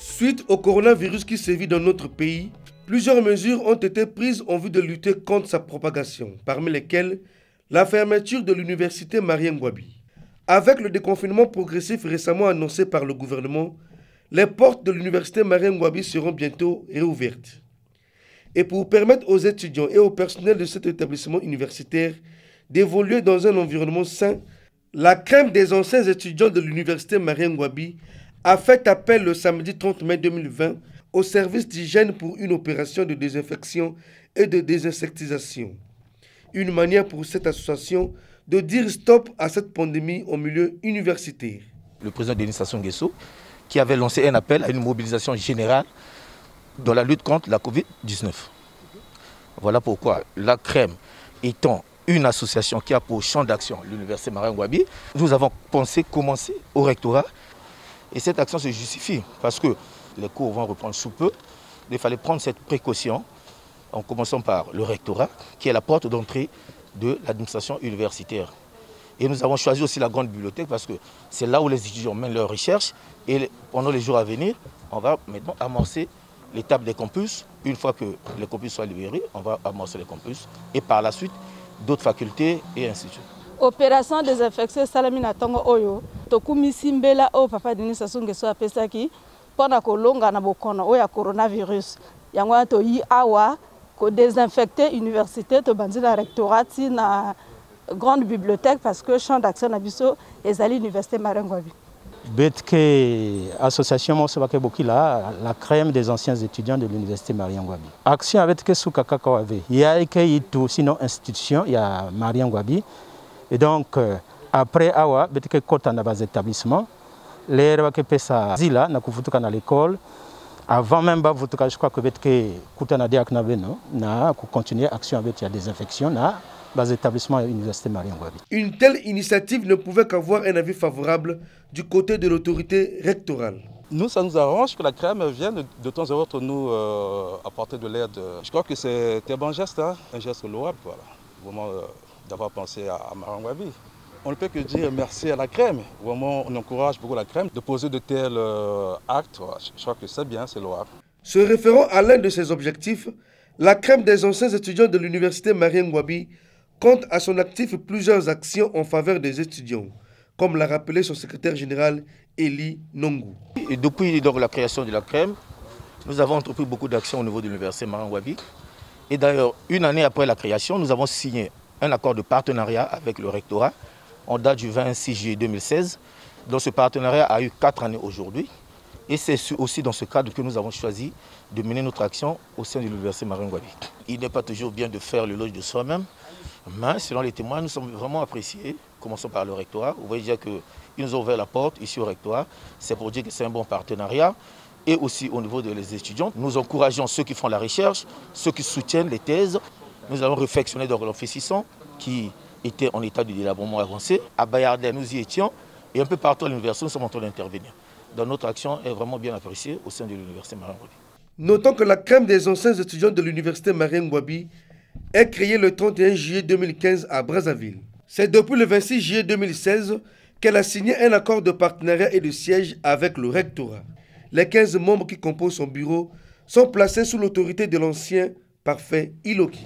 Suite au coronavirus qui sévit dans notre pays, plusieurs mesures ont été prises en vue de lutter contre sa propagation, parmi lesquelles la fermeture de l'université Marien Ngwabi. Avec le déconfinement progressif récemment annoncé par le gouvernement, les portes de l'université Marien Ngwabi seront bientôt réouvertes. Et pour permettre aux étudiants et au personnel de cet établissement universitaire d'évoluer dans un environnement sain, la crème des anciens étudiants de l'université Marien Ngwabi a fait appel le samedi 30 mai 2020 au service d'hygiène pour une opération de désinfection et de désinsectisation. Une manière pour cette association de dire stop à cette pandémie au milieu universitaire. Le président Denis Sassou Nguesso, qui avait lancé un appel à une mobilisation générale dans la lutte contre la Covid-19. Voilà pourquoi la crème étant une association qui a pour champ d'action l'Université Marin Wabi, nous avons pensé commencer au rectorat et cette action se justifie parce que les cours vont reprendre sous peu. Il fallait prendre cette précaution en commençant par le rectorat, qui est la porte d'entrée de l'administration universitaire. Et nous avons choisi aussi la grande bibliothèque parce que c'est là où les étudiants mènent leurs recherches. Et pendant les jours à venir, on va maintenant amorcer l'étape des campus. Une fois que les campus soient libérés, on va amorcer les campus. Et par la suite, d'autres facultés et instituts. Opération désinfection salami na tongo oyo tokumisi mbela oyo papa Denis Sassou Nguesso apesaki mpona kolonga na bokono oyo ya coronavirus yango wana toyi awa kodesinfecte université tobandi na rectorat ti na grande bibliothèque parce que champ d'action na biso ezali université marengwabi betke association moso bake bokila la crème des anciens étudiants de l'université Marien. Action avec ke suka kaka wave. Ya ke yitu sinon institution Marien Ngwabi. Et donc euh, après awa betke kota na bas établissement lere bake pesa zila na kuvutuka na l'école avant même bavutuka je crois que betke kuta na diak na beno na ku continuer action avec ya désinfection na bas établissements université Ngwabi. Une telle initiative ne pouvait qu'avoir un avis favorable du côté de l'autorité rectorale. Nous, ça nous arrange que la crème vienne de temps à autre nous euh, apporter de l'aide. Je crois que c'est un bon geste, hein, un geste louable, voilà. Vraiment euh, d'avoir pensé à, à Marangwabi. On ne peut que dire merci à la crème. Vraiment, on encourage beaucoup la crème de poser de tels euh, actes. Je crois que c'est bien, c'est louable. Se référant à l'un de ses objectifs, la crème des anciens étudiants de l'université Marien Ngwabi compte à son actif plusieurs actions en faveur des étudiants, comme l'a rappelé son secrétaire général Eli Nongu. Et depuis donc, la création de la crème, nous avons entrepris beaucoup d'actions au niveau de l'université Maran-Wabi. Et d'ailleurs, une année après la création, nous avons signé un accord de partenariat avec le rectorat en date du 26 juillet 2016. Donc ce partenariat a eu quatre années aujourd'hui. Et c'est aussi dans ce cadre que nous avons choisi de mener notre action au sein de l'université Marin-Wabi. Il n'est pas toujours bien de faire le loge de soi-même, mais selon les témoins, nous sommes vraiment appréciés. Commençons par le rectorat. Vous voyez déjà qu'ils nous ont ouvert la porte ici au rectorat. C'est pour dire que c'est un bon partenariat. Et aussi au niveau des étudiants, nous encourageons ceux qui font la recherche, ceux qui soutiennent les thèses. Nous avons réflexionné dans l'Office 600 qui était en état de délabrement avancé. À Bayardais, nous y étions. Et un peu partout à l'université, nous sommes en train d'intervenir. Donc notre action est vraiment bien appréciée au sein de l'université Marien Ngwabi. Notons que la crème des anciens étudiants de l'université Marien Ngwabi est créée le 31 juillet 2015 à Brazzaville. C'est depuis le 26 juillet 2016 qu'elle a signé un accord de partenariat et de siège avec le rectorat. Les 15 membres qui composent son bureau sont placés sous l'autorité de l'ancien parfait Iloki.